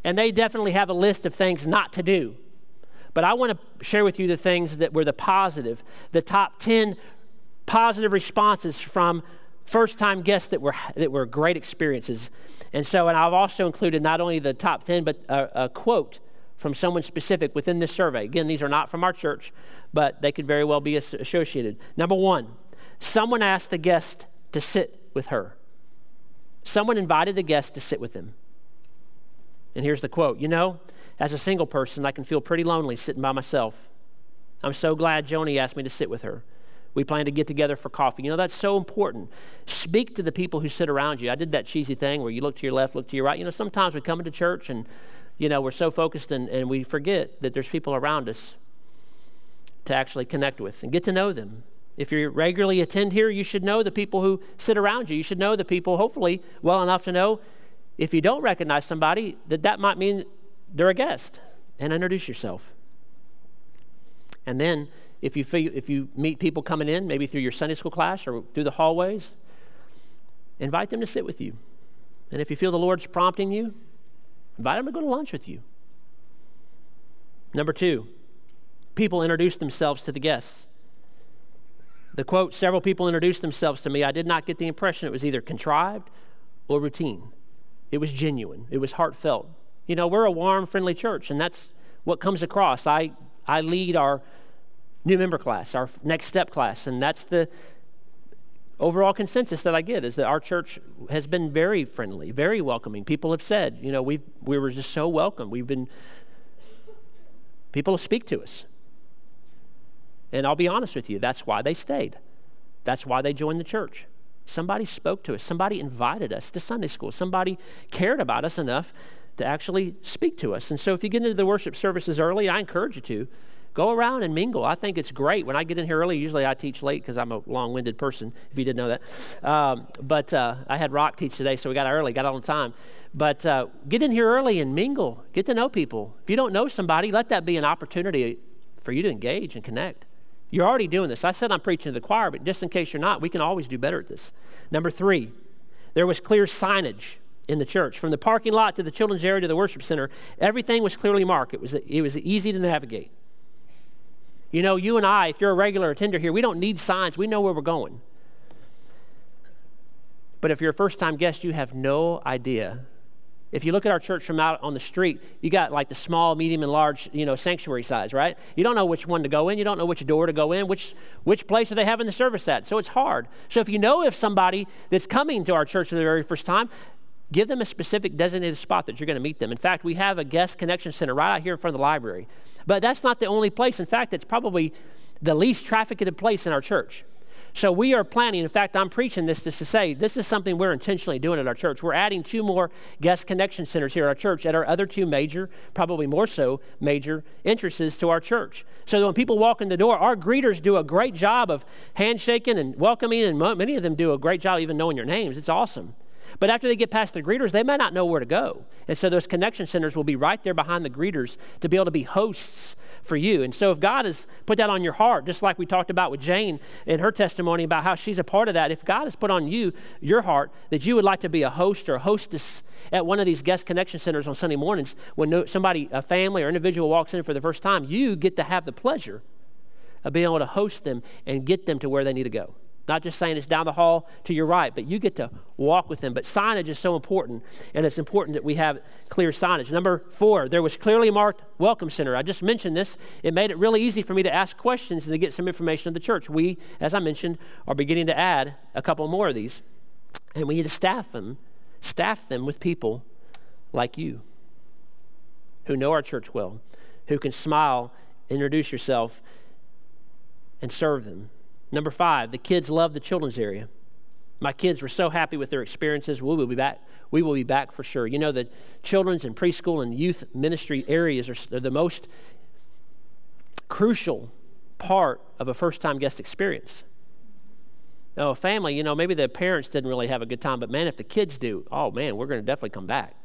Speaker 3: And they definitely have a list of things not to do. But I want to share with you the things that were the positive, the top 10 positive responses from first time guests that were, that were great experiences. And so, and I've also included not only the top 10, but a, a quote from someone specific within this survey. Again, these are not from our church, but they could very well be associated. Number one, someone asked the guest to sit with her. Someone invited the guest to sit with him. And here's the quote You know, as a single person, I can feel pretty lonely sitting by myself. I'm so glad Joni asked me to sit with her. We plan to get together for coffee. You know, that's so important. Speak to the people who sit around you. I did that cheesy thing where you look to your left, look to your right. You know, sometimes we come into church and, you know, we're so focused and, and we forget that there's people around us to actually connect with and get to know them. If you regularly attend here, you should know the people who sit around you. You should know the people, hopefully, well enough to know if you don't recognize somebody, that that might mean they're a guest. And introduce yourself. And then if you, feel, if you meet people coming in, maybe through your Sunday school class or through the hallways, invite them to sit with you. And if you feel the Lord's prompting you, invite them to go to lunch with you. Number two, people introduce themselves to the guests. The quote, several people introduced themselves to me. I did not get the impression it was either contrived or routine. It was genuine, it was heartfelt. You know, we're a warm, friendly church, and that's what comes across. I, I lead our new member class, our next step class. And that's the overall consensus that I get is that our church has been very friendly, very welcoming. People have said, you know, we we were just so welcome. We've been, people speak to us. And I'll be honest with you, that's why they stayed. That's why they joined the church. Somebody spoke to us. Somebody invited us to Sunday school. Somebody cared about us enough to actually speak to us. And so if you get into the worship services early, I encourage you to Go around and mingle. I think it's great. When I get in here early, usually I teach late because I'm a long winded person, if you didn't know that. Um, but uh, I had Rock teach today, so we got early, got on time. But uh, get in here early and mingle, get to know people. If you don't know somebody, let that be an opportunity for you to engage and connect. You're already doing this. I said I'm preaching to the choir, but just in case you're not, we can always do better at this. Number three, there was clear signage in the church. From the parking lot to the children's area to the worship center, everything was clearly marked. It was, it was easy to navigate. You know, you and I, if you're a regular attender here, we don't need signs. We know where we're going. But if you're a first time guest, you have no idea. If you look at our church from out on the street, you got like the small, medium, and large, you know, sanctuary size, right? You don't know which one to go in. You don't know which door to go in. Which which place are they having the service at? So it's hard. So if you know if somebody that's coming to our church for the very first time, give them a specific designated spot that you're going to meet them. In fact, we have a guest connection center right out here in front of the library. But that's not the only place. In fact, it's probably the least trafficked place in our church. So we are planning, in fact, I'm preaching this just to say this is something we're intentionally doing at our church. We're adding two more guest connection centers here at our church at our other two major, probably more so, major entrances to our church. So when people walk in the door, our greeters do a great job of handshaking and welcoming, and many of them do a great job even knowing your names. It's awesome. But after they get past the greeters, they might not know where to go. And so those connection centers will be right there behind the greeters to be able to be hosts for you. And so if God has put that on your heart, just like we talked about with Jane in her testimony about how she's a part of that, if God has put on you, your heart, that you would like to be a host or a hostess at one of these guest connection centers on Sunday mornings, when somebody, a family or individual walks in for the first time, you get to have the pleasure of being able to host them and get them to where they need to go. Not just saying it's down the hall to your right, but you get to walk with them. But signage is so important, and it's important that we have clear signage. Number four, there was clearly marked Welcome Center. I just mentioned this. It made it really easy for me to ask questions and to get some information of the church. We, as I mentioned, are beginning to add a couple more of these, and we need to staff them, staff them with people like you who know our church well, who can smile, introduce yourself, and serve them. Number five, the kids love the children's area. My kids were so happy with their experiences. We will be back. We will be back for sure. You know, the children's and preschool and youth ministry areas are, the most crucial part of a first time guest experience. Now, a family, you know, maybe the parents didn't really have a good time, but man, if the kids do, oh man, we're going to definitely come back.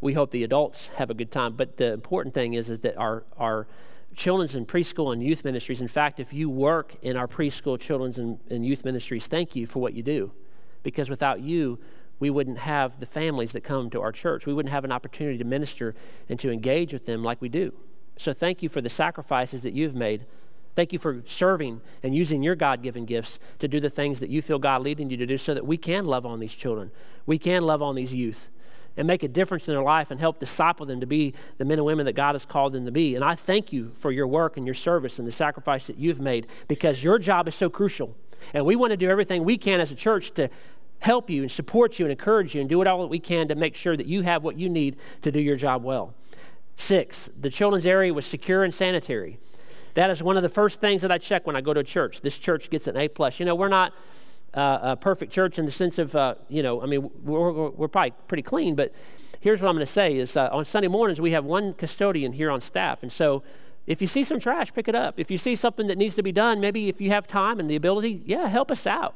Speaker 3: We hope the adults have a good time, but the important thing is, is that our, our children's and preschool and youth ministries, in fact, if you work in our preschool, children's, and, and youth ministries, thank you for what you do. Because without you, we wouldn't have the families that come to our church. We wouldn't have an opportunity to minister and to engage with them like we do. So thank you for the sacrifices that you've made. Thank you for serving and using your God given gifts to do the things that you feel God leading you to do so that we can love on these children. We can love on these youth and make a difference in their life and help disciple them to be the men and women that God has called them to be. And I thank you for your work and your service and the sacrifice that you've made because your job is so crucial. And we want to do everything we can as a church to help you and support you and encourage you and do it all that we can to make sure that you have what you need to do your job well. Six, the children's area was secure and sanitary. That is one of the first things that I check when I go to a church. This church gets an A plus. You know, we're not uh, a perfect church in the sense of, uh, you know, I mean, we're, we're, we're, probably pretty clean, but here's what I'm going to say is uh, on Sunday mornings, we have one custodian here on staff. And so if you see some trash, pick it up. If you see something that needs to be done, maybe if you have time and the ability, yeah, help us out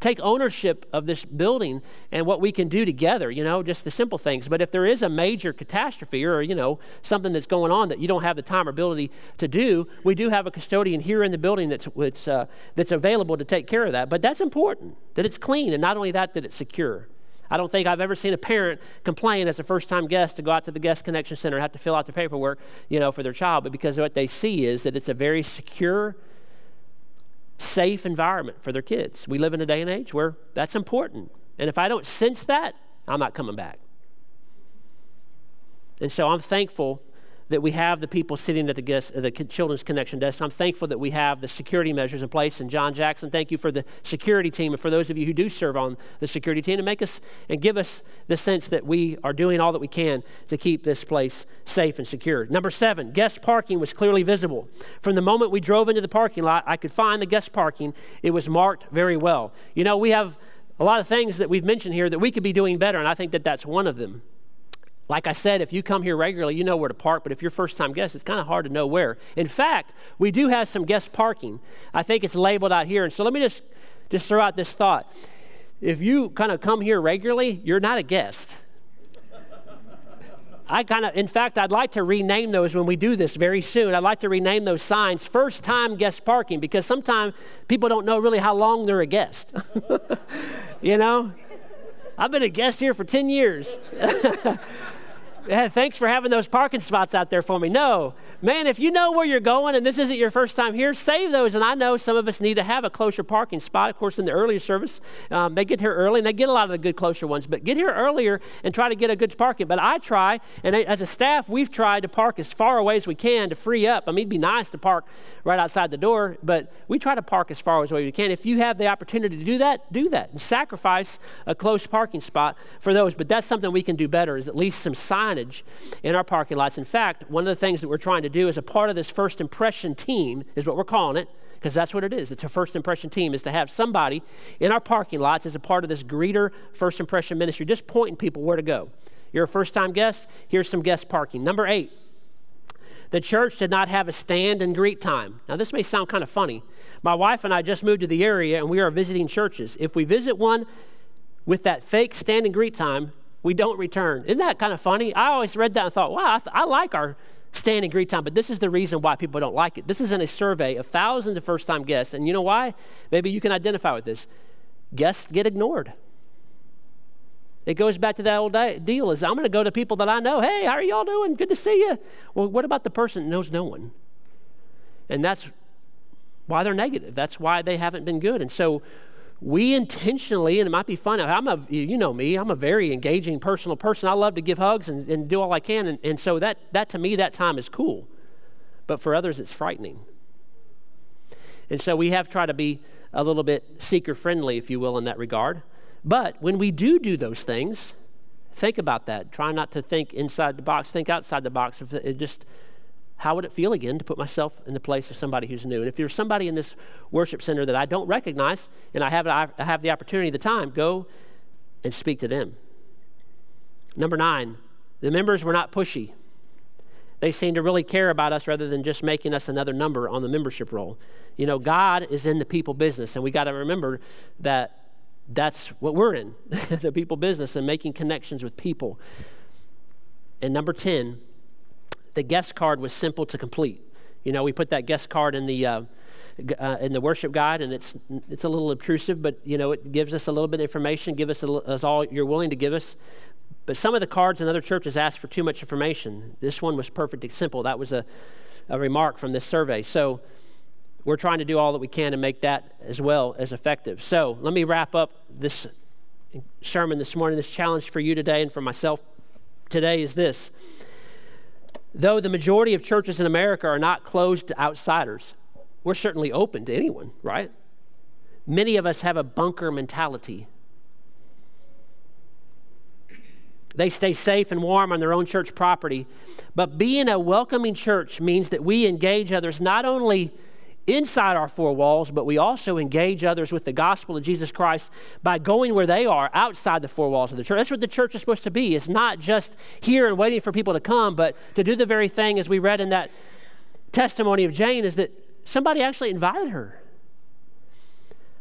Speaker 3: take ownership of this building and what we can do together, you know, just the simple things. But if there is a major catastrophe or, you know, something that's going on that you don't have the time or ability to do, we do have a custodian here in the building that's, that's, uh, that's available to take care of that. But that's important, that it's clean, and not only that, that it's secure. I don't think I've ever seen a parent complain as a first time guest to go out to the guest connection center and have to fill out the paperwork, you know, for their child, but because what they see is that it's a very secure, safe environment for their kids. We live in a day and age where that's important. And if I don't sense that, I'm not coming back. And so I'm thankful that we have the people sitting at the, guest, the children's connection desk. I'm thankful that we have the security measures in place. And John Jackson, thank you for the security team and for those of you who do serve on the security team to make us and give us the sense that we are doing all that we can to keep this place safe and secure. Number seven, guest parking was clearly visible. From the moment we drove into the parking lot, I could find the guest parking. It was marked very well. You know, we have a lot of things that we've mentioned here that we could be doing better, and I think that that's one of them. Like I said, if you come here regularly, you know where to park, but if you're first time guest, it's kind of hard to know where. In fact, we do have some guest parking. I think it's labeled out here. And so let me just, just throw out this thought. If you kind of come here regularly, you're not a guest. I kind of, in fact, I'd like to rename those when we do this very soon. I'd like to rename those signs first time guest parking because sometimes people don't know really how long they're a guest. you know? I've been a guest here for 10 years. thanks for having those parking spots out there for me. No, man, if you know where you're going and this isn't your first time here, save those. And I know some of us need to have a closer parking spot. Of course, in the earlier service, um, they get here early and they get a lot of the good closer ones. But get here earlier and try to get a good parking. But I try, and as a staff, we've tried to park as far away as we can to free up. I mean, it'd be nice to park right outside the door, but we try to park as far away as we can. If you have the opportunity to do that, do that and sacrifice a close parking spot for those. But that's something we can do better. Is at least some signage in our parking lots. In fact, one of the things that we're trying to do as a part of this first impression team is what we're calling it, because that's what it is. It's a first impression team, is to have somebody in our parking lots as a part of this greeter first impression ministry, just pointing people where to go. You're a first time guest, here's some guest parking. Number eight, the church did not have a stand and greet time. Now, this may sound kind of funny. My wife and I just moved to the area and we are visiting churches. If we visit one with that fake stand and greet time, we don't return. Isn't that kind of funny? I always read that and thought, wow, I, th- I like our standing greet time, but this is the reason why people don't like it. This is in a survey of thousands of first time guests, and you know why? Maybe you can identify with this. Guests get ignored. It goes back to that old deal is I'm going to go to people that I know. Hey, how are y'all doing? Good to see you. Well, what about the person that knows no one? And that's why they're negative. That's why they haven't been good. And so we intentionally, and it might be fun. I'm a, you know me, I'm a very engaging, personal person. I love to give hugs and, and do all I can. And, and so that, that to me, that time is cool. But for others, it's frightening. And so we have tried to be a little bit seeker friendly, if you will, in that regard. But when we do do those things, think about that. Try not to think inside the box, think outside the box. If it just how would it feel again to put myself in the place of somebody who's new? And if there's somebody in this worship center that I don't recognize and I have, I have the opportunity, the time, go and speak to them. Number nine, the members were not pushy. They seemed to really care about us rather than just making us another number on the membership roll. You know, God is in the people business, and we got to remember that that's what we're in the people business and making connections with people. And number 10, the guest card was simple to complete. You know, we put that guest card in the uh, uh, in the worship guide, and it's it's a little obtrusive, but you know, it gives us a little bit of information. Give us, a, all you're willing to give us. But some of the cards in other churches ask for too much information. This one was perfectly simple. That was a, a remark from this survey. So we're trying to do all that we can to make that as well as effective. So let me wrap up this sermon this morning. This challenge for you today and for myself today is this. Though the majority of churches in America are not closed to outsiders, we're certainly open to anyone, right? Many of us have a bunker mentality They stay safe and warm on their own church property. But being a welcoming church means that we engage others not only inside our four walls, but we also engage others with the gospel of Jesus Christ by going where they are outside the four walls of the church. That's what the church is supposed to be. It's not just here and waiting for people to come, but to do the very thing as we read in that testimony of Jane is that somebody actually invited her.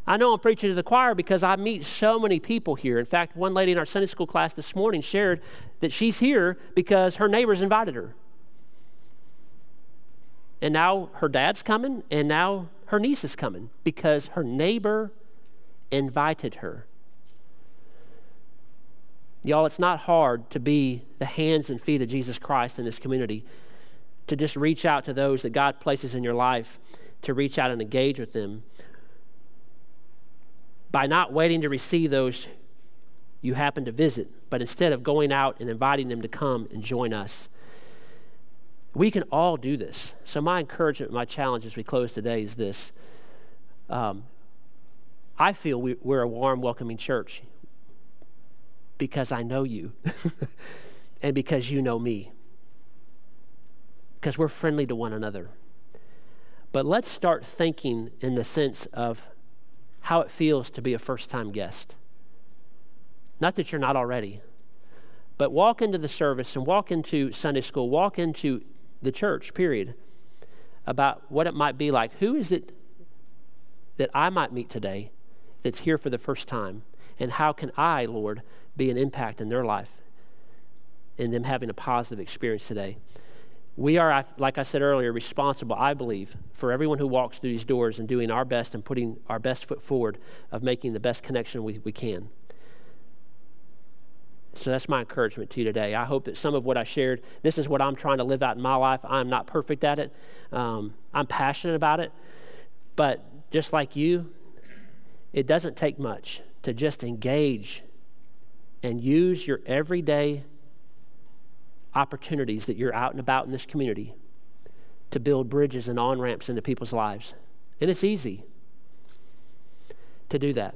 Speaker 3: I know I'm preaching to the choir because I meet so many people here. In fact, one lady in our Sunday school class this morning shared that she's here because her neighbors invited her. And now her dad's coming, and now her niece is coming because her neighbor invited her. Y'all, it's not hard to be the hands and feet of Jesus Christ in this community, to just reach out to those that God places in your life, to reach out and engage with them by not waiting to receive those you happen to visit, but instead of going out and inviting them to come and join us. We can all do this. So, my encouragement, my challenge as we close today is this. Um, I feel we, we're a warm, welcoming church because I know you and because you know me. Because we're friendly to one another. But let's start thinking in the sense of how it feels to be a first time guest. Not that you're not already, but walk into the service and walk into Sunday school, walk into the church, period, about what it might be like. Who is it that I might meet today that's here for the first time? And how can I, Lord, be an impact in their life and them having a positive experience today? We are, like I said earlier, responsible, I believe, for everyone who walks through these doors and doing our best and putting our best foot forward of making the best connection we, we can. So that's my encouragement to you today. I hope that some of what I shared, this is what I'm trying to live out in my life. I'm not perfect at it, um, I'm passionate about it. But just like you, it doesn't take much to just engage and use your everyday opportunities that you're out and about in this community to build bridges and on ramps into people's lives. And it's easy to do that.